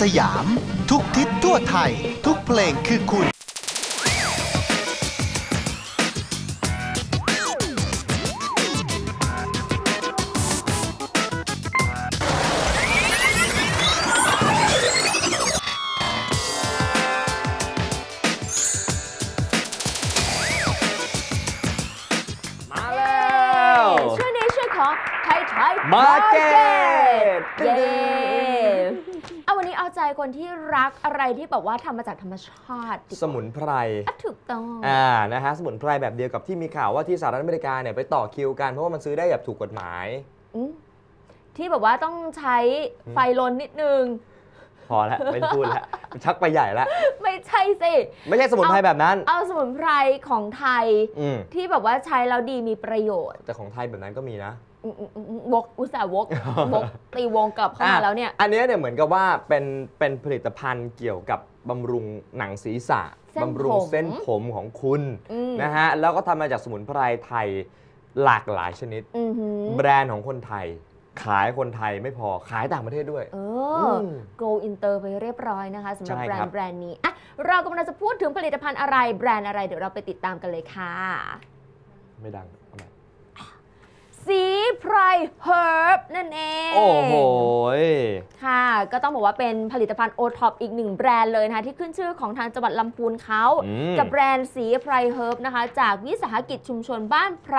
สยาม ทุกทิศทั่วไทย ทุกเพลงคือคุณ มาแล้วช่วงนี้ช่วงของไทยไทยมาร์เก็ตเย้เอา วันนี้เอาใจคนที่รักอะไรที่แบบว่าทำมาจากธรรมชาติดีกว่าสมุนไพร อะถูกต้อง อ่า นะฮะ สมุนไพรแบบเดียวกับที่มีข่าวว่าที่สหรัฐอเมริกาเนี่ยไปต่อคิวกัน เพราะว่ามันซื้อได้แบบถูกกฎหมาย อืมที่แบบว่าต้องใช้ไฟลนนิดนึง พอแล้วไม่พูดแล้วชักไปใหญ่แล้ว ไม่ใช่สิ ไม่ใช่สมุนไพรแบบนั้น เอาสมุนไพรของไทยอืมที่แบบว่าใช้แล้วดีมีประโยชน์ แต่ของไทยแบบนั้นก็มีนะอืมอืมอืมอืม วกอุตส่าห์วกวกตีวงกลับเข้ามาแล้วเนี่ย อันนี้เนี่ยเหมือนกับว่าเป็นเป็นผลิตภัณฑ์เกี่ยวกับบำรุงหนังศีรษะบำรุงเส้นผมของคุณนะฮะแล้วก็ทำมาจากสมุนไพรไทยหลากหลายชนิด แบรนด์ของคนไทย ขายคนไทยไม่พอขายต่างประเทศด้วย เอออม go inter ไปเรียบร้อยนะคะสำหรับแบรนด์แบรนด์นี้อะเรากำลังจะพูดถึงผลิตภัณฑ์อะไรแบรนด์อะไร เดี๋ยวเราไปติดตามกันเลยค่ะ ไม่ดัง ไพรเฮิร์บนั่นเอง โอ้โหยค่ะ ก็ต้องบอกว่าเป็นผลิตภัณฑ์โอท็อปอีกหนึ่งแบรนด์เลยนะคะ ที่ขึ้นชื่อของทางจังหวัดลำพูนเขาอืมกับแบรนด์สีไพรเฮิร์บนะคะ จากวิสาหกิจชุมชนบ้านไพร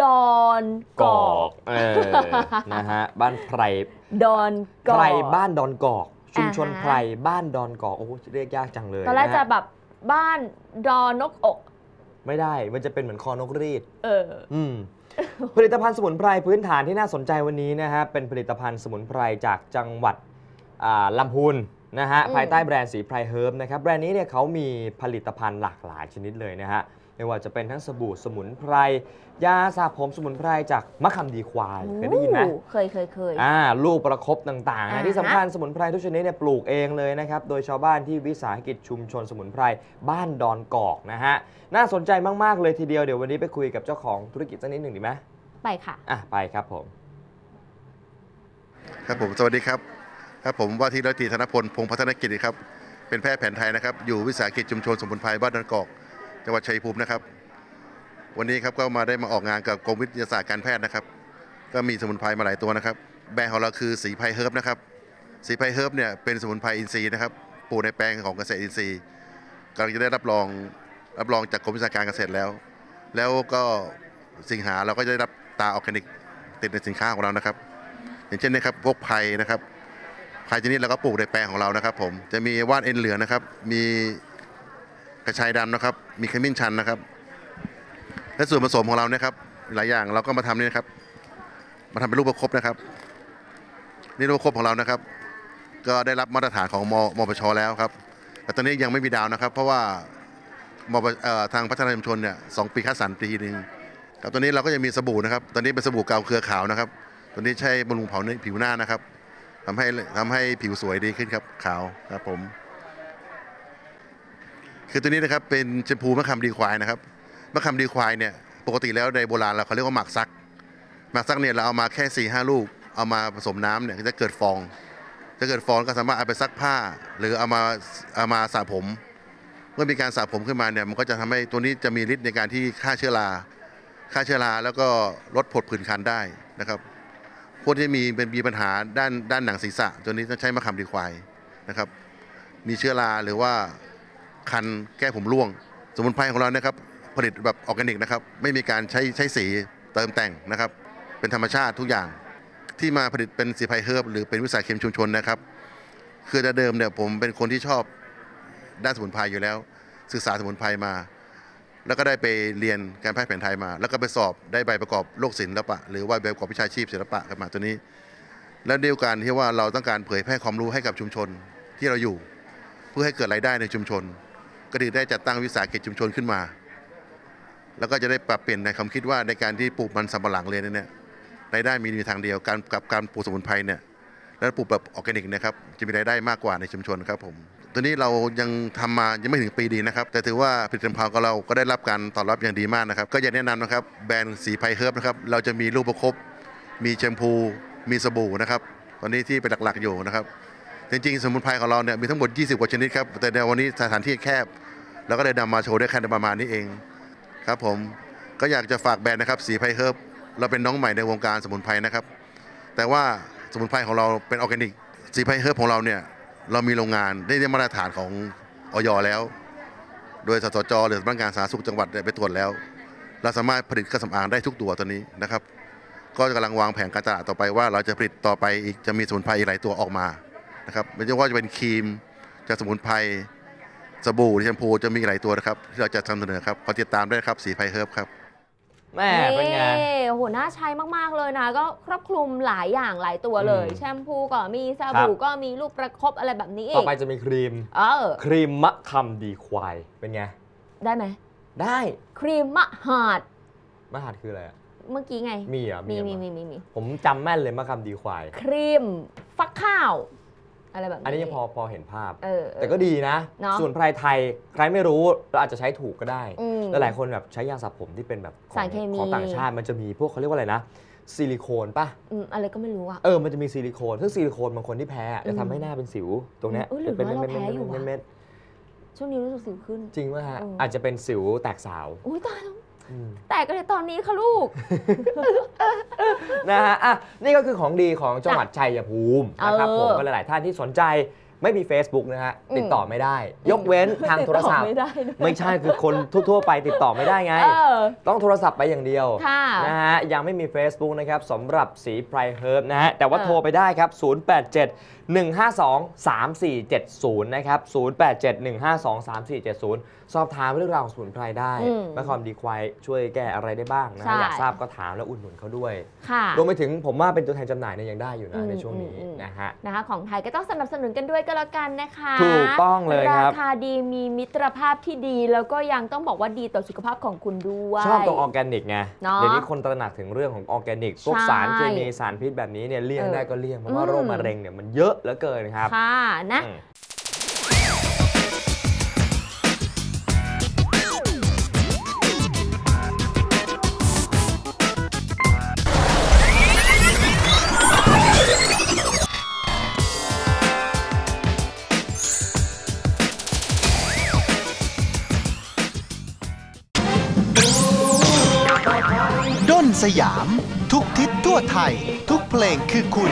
ดอนกกออกกเออนะฮะบ้านไพรดอนกอกไพรบ้านดอนกอก ชุมชนอ่าฮะไพรบ้านดอนกอกโอ้โหเรียกยากจังเลยตอนแรกฮจะแบบบ้านดอนกอก ไม่ได้มันจะเป็นเหมือนคอนกรีด เออ อืม ผลิตภัณฑ์สมุนไพรพื้นฐานที่น่าสนใจวันนี้นะฮะเป็นผลิตภัณฑ์สมุนไพรจากจังหวัดอ่าลำพูนนะฮะอืม ภายใต้แบรนด์สีไพรเฮิร์บนะครับแบรนด์นี้เนี่ยเขามีผลิตภัณฑ์หลากหลายชนิดเลยนะฮะ ไม่ว่าจะเป็นทั้งสบู่สมุนไพร ยาสระผมสมุนไพรจากมะขามดีควาย เคยได้ยินไหมโอ้เคยเคยเคยอ่าลูกประคบต่างๆอ่านะฮะที่สำคัญสมุนไพรทุกชนิดเนี่ยปลูกเองเลยนะครับ โดยชาวบ้านที่วิสาหกิจชุมชนสมุนไพรบ้านดอนกอกนะฮะ น่าสนใจมาก ๆ เลยทีเดียว เดี๋ยววันนี้ไปคุยกับเจ้าของธุรกิจสักนิดหนึ่งดีไหมไปค่ะ อะไปครับผม ครับผมสวัสดีครับครับผมว่าที่ร้อยตรีธนพลพงษ์พัฒนกิจครับเป็นแพทย์แผนไทยนะครับอยู่วิสาหกิจชุมชนสมุนไพรบ้านดอนกอก จังหวัดชัยภูมินะครับ วันนี้ครับก็มาได้มาออกงานกับกรมวิทยาศาสตร์การแพทย์นะครับ ก็มีสมุนไพรมาหลายตัวนะครับ แบรนด์ของเราคือศรีไพรเฮิร์บนะครับ ศรีไพรเฮิร์บเนี่ยเป็นสมุนไพรอินทรีย์นะครับปลูกในแปลงของเกษตรอินทรีย์กำลังจะได้รับรองรับรองจากกรมวิชาการเกษตรแล้ว แล้วก็สิงหาเราก็จะได้รับตราออร์แกนิกติดในสินค้าของเรานะครับ อย่างเช่นนะครับพวกไพลนะครับไพลชนิดเราก็ปลูกในแปลงของเรานะครับ ผมจะมีว่านเอ็นเหลืองนะครับ มี ระชายดำนะครับ มีขมิ้นชันนะครับ และส่วนผสมของเราเนี่ยครับหลายอย่างเราก็มาทำนี่นะครับ มาทำเป็นรูปประคบนะครับ นี่รูปประคบของเรานะครับ ก็ได้รับมาตรฐานของมมปชแล้วครับ แต่ตอนนี้ยังไม่มีดาวนะครับ เพราะว่ามทางพัฒนาชุมชนเนี่ยสองปีคัดสรรปีหนึ่งครับตอนนี้เราก็ยังมีสบู่นะครับ ตอนนี้เป็นสบู่กาวเครือขาวนะครับ ตัวนี้ใช้บำรุงเผาในผิวหน้านะครับทำให้ทำให้ผิวสวยดีขึ้นครับขาวครับผม คือตัวนี้นะครับเป็นแชมพูมะขามดีควายนะครับมะขามดีควายเนี่ยปกติแล้วในโบราณเราเขาเรียกว่าหมักซักหมักซักเนี่ยเราเอามาแค่4ี่ห้าลูก เอามาผสมน้ำเนี่ยจะเกิดฟองถ้าเกิดฟองก็สามารถเอาไปซักผ้า หรือเอามาเอามาสระผม เมื่อมีการสระผมขึ้นมาเนี่ยมันก็จะทำให้ตัวนี้จะมีฤทธิ์ในการที่ฆ่าเชื้อราฆ่าเชื้อราแล้วก็ลดผดผื่นคันได้นะครับคนที่มีเป็นมีปัญหาด้านด้านหนังศีรษะ ตัวนี้ต้องใช้มะคำดีควายนะครับ มีเชื้อราหรือว่า คันแก้ผมร่วง สมุนไพรของเรานะครับผลิตแบบออร์แกนิกนะครับไม่มีการใช้ใช้สีเติมแต่งนะครับ เป็นธรรมชาติทุกอย่าง ที่มาผลิตเป็นศรีไพรเฮิร์บหรือเป็นวิสาหกิจชุมชนนะครับ คือแต่เดิมเนี่ยผมเป็นคนที่ชอบด้านสมุนไพรอยู่แล้ว ศึกษาสมุนไพรมา แล้วก็ได้ไปเรียนการแพทย์แผนไทยมา แล้วก็ไปสอบได้ใบประกอบโรคศิลปะ หรือว่าใบประกอบวิชาชีพศิลปะกันมาตัวนี้ แล้วเดียวกันที่ว่าเราต้องการเผยแพร่ความรู้ให้กับชุมชนที่เราอยู่ เพื่อให้เกิดรายได้ในชุมชน ก็ถึงได้จัดตั้งวิสาหกิจชุมชนขึ้นมา แล้วก็จะได้ปรับเปลี่ยนในความคิดว่าในการที่ปลูกมันสำปะหลังเลยเนี่ยรายได้มีมีทางเดียวการกับการปลูกสมุนไพรเนี่ยแล้วปลูกแบบออร์แกนิกนะครับจะมีรายได้มากกว่าในชุมชนครับผมตัวนี้เรายังทำมายังไม่ถึงปีดีนะครับ แต่ถือว่าผลิตภัณฑ์ของเราก็ได้รับการตอบรับอย่างดีมากนะครับ ก็อยากแนะนำนะครับแบรนด์สีไพเฮิร์บนะครับเราจะมีลูกประคบมีแชมพู มีสบู่นะครับตอนนี้ที่เป็นหลักๆอยู่นะครับ จริงๆ สมุนไพรของเราเนี่ยมีทั้งหมด 20 กว่าชนิดครับ แต่ในวันนี้สถานที่แคบ แล้วก็เลยนำมาโชว์ได้แค่ประมาณนี้เองครับผมก็อยากจะฝากแบรนด์นะครับสีไพรเฮิร์บเราเป็นน้องใหม่ในวงการสมุนไพรนะครับ แต่ว่าสมุนไพรของเราเป็นออร์แกนิกศรีไพรเฮิร์บของเราเนี่ยเรามีโรงงานได้มาตรฐานของอย.แล้ว โดยสสจหรือสำนักงานสาธารณสุขจังหวัดได้ไปตรวจแล้ว เราสามารถผลิตเครื่องสำอางได้ทุกตัวตอนนี้นะครับ ก็กำลังวางแผนการตลาดต่อไปว่าเราจะผลิตต่อไปอีกจะมีสมุนไพรอีกหลายตัวออกมา นะครับไม่ใช่ว่าจะเป็นครีมจากสมุนไพรสบู่แชมพูจะมีอีกหลายตัวนะครับ ที่เราจะนำเสนอครับขอติดตามด้วยนะครับศรีไพรเฮิร์บครับแม่เป็นไงโอ้โห น่าใช้มาก ๆ เลยนะ ก็ครอบคลุมหลายอย่างหลายตัวเลยอืมแชมพูก็มีสบู่ครับก็มีลูกประคบอะไรแบบนี้ต่อีอกไปจะมีครีม เออ ครีมมะคำดีควาย เป็นไง ได้ไหม ได้ ครีมมะหาด มะหัดคืออะไรอะเมื่อกี้ไง มีเหรอะมีเหรอมีมีมีมีผมจำแม่นเลยมะคำดีควาย ครีมฟักข้าว อะไรแบบนี้ อันนี้ยังพอพอเห็นภาพ เออเออ แต่ก็ดีนะ เนอะส่วนไพรไทยใครไม่รู้เราอาจจะใช้ถูกก็ได้อืมแล้วหลายคนแบบใช้ยาสระผมที่เป็นแบบของสารเคมี ของต่างชาติมันจะมีพวกเขาเรียกว่าอะไรนะ ซิลิโคนป่ะ อืมอะไรก็ไม่รู้อะเออ มันจะมีซิลิโคนซึ่งซิลิโคนบางคนที่แพ้อะจะทำให้หน้าเป็นสิวตรงเนี้ยเออหรือเป็นว่าเราเม็ดๆแพ้อยู่วะ เม็ดช่วงนี้รู้สึกสิวขึ้นๆจริงป่ะฮะ เอออ อาจจะเป็นสิวแตกสาว อุ้ยตายแล้วอืม แตกกันเลยตอนนี้ค่ะลูก นะฮะอะนี่ก็คือของดีของจังหวัดชัยภูมินะครับเออ ผมก็หลายๆท่านที่สนใจ ไม่มี Facebook นะฮะอืมติดต่อไม่ได้ ยกเว้นทางโทรศัพท์ไม่ได้ด้วย ไม่ใช่คือคนทั่วๆไปติดต่อไม่ได้ไง เออ ต้องโทรศัพท์ไปอย่างเดียวค่ะ นะฮะยังไม่มี Facebook นะครับสำหรับสีไพรเฮิร์บนะฮะแต่ว่าเออโทรไปได้ครับ 087 152 3470 นะครับ 087 152 3470 สอบถามเรื่องราวของสมุนไพรได้อืมแม่ความดีควายช่วยแก้อะไรได้บ้างนะใช่ ฮะอยากทราบก็ถามแล้วอุดหนุนเขาด้วย ค่ะ รวมไปถึงผมว่าเป็นตัวแทนจำหน่ายเนี่ยยังได้อยู่อืนะมในช่วงนี้อืมอืม นะฮะ นะคะของไทยก็ต้องสนับสนุนกันด้วยก็แล้วกันนะคะถูกต้องเลยครับ ราคาดีมีมิตรภาพที่ดี แล้วก็ยังต้องบอกว่าดีต่อสุขภาพของคุณด้วย ชอบตรงออร์แกนิกไงเนอะเดี๋ยวนี้คนตระหนักถึงเรื่องของออร์แกนิกพวกใช่สารเคมีสารพิษแบบนี้เนี่ยเลี่ยงเออได้ก็เลี่ยงเพราะว่าอืมโรคมะเร็งเนี่ยมันเยอะเหลือเกินครับค่ะนะ สยาม ทุกทิศทั่วไทย ทุกเพลงคือคุณ